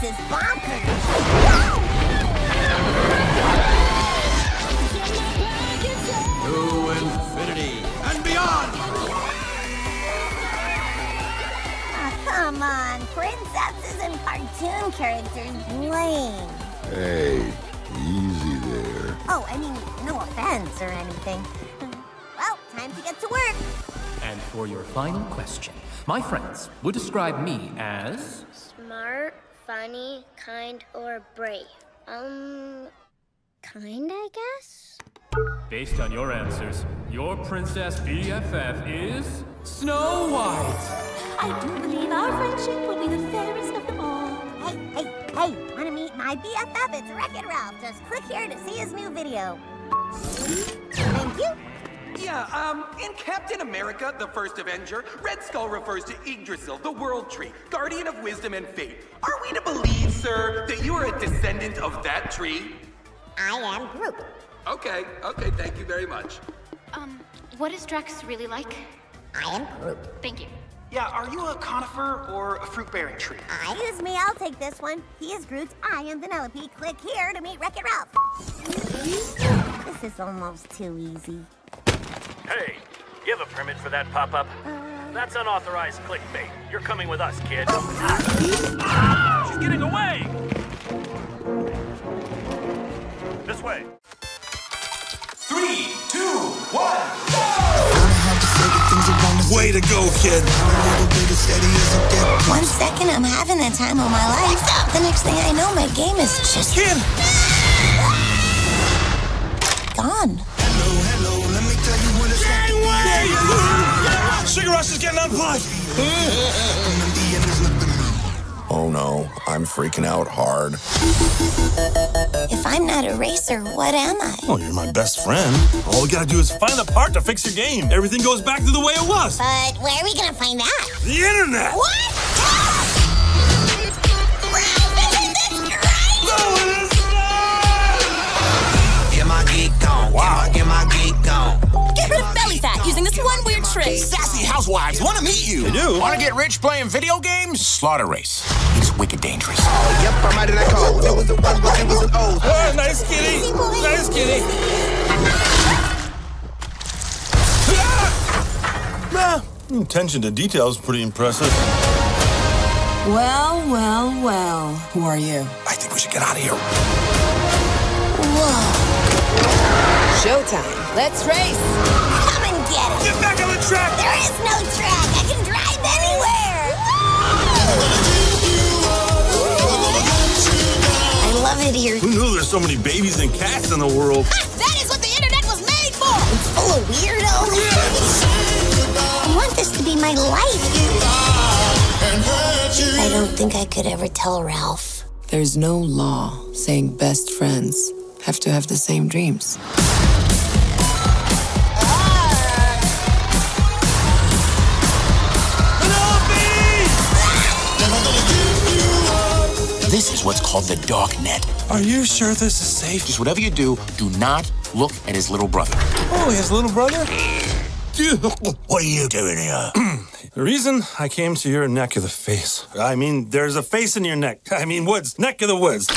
This is bonkers! To infinity and beyond! Oh, come on, princesses and cartoon characters, lame. Hey, easy there. Oh, I mean, no offense or anything. Well, time to get to work. And for your final question, my friends would describe me as... Smart, funny, kind, or brave. Um, kind, I guess? Based on your answers, your princess BFF is. Snow White! I do believe our friendship will be the fairest of them all. Hey, hey, hey, wanna meet my BFF? It's Wreck-It Ralph. Just click here to see his new video. Thank you. Yeah, um, in Captain America, the first Avenger, Red Skull refers to Yggdrasil, the World Tree, guardian of wisdom and fate. Are we to believe, sir, that you are a descendant of that tree? I am Groot. Okay, okay, thank you very much. Um, what is Drax really like? I am Groot. Thank you. Yeah, are you a conifer or a fruit-bearing tree? Excuse me, I'll take this one. He is Groot, I am Vanellope. Click here to meet Wreck-It Ralph. This is almost too easy. Hey, you have a permit for that pop-up? That's unauthorized clickbait. You're coming with us, kid. She's getting away! This way. Three, two, one, go! Way to go, kid. One second, I'm having the time of my life. The next thing I know, my game is just Kid! gone. Sugar Rush is getting unplugged. Oh no, I'm freaking out hard. If I'm not a racer, what am I? Oh, you're my best friend. All we gotta do is find the part to fix your game. Everything goes back to the way it was. But where are we gonna find that? The internet! What? One weird trick. Sassy housewives want to meet you. They do. Want to get rich playing video games? Slaughter Race. He's wicked dangerous. Oh, Yep, I'm out of that code. It was a one, but it was an O. Oh, nice kitty. Nice kitty. Ah! Nah, attention to detail is pretty impressive. Well, well, well. Who are you? I think we should get out of here. Whoa. Showtime. Let's race. Come and get it. Get back love it here. Who knew there's so many babies and cats in the world? Ah, that is what the internet was made for. It's full of weirdos. I want this to be my life. I don't think I could ever tell Ralph. There's no law saying best friends have to have the same dreams. Is what's called the dark net. Are you sure this is safe? Just whatever you do, do not look at his little brother. Oh, his little brother? What are you doing here? The reason I came to your neck of the face. I mean, there's a face in your neck. I mean, woods. Neck of the woods.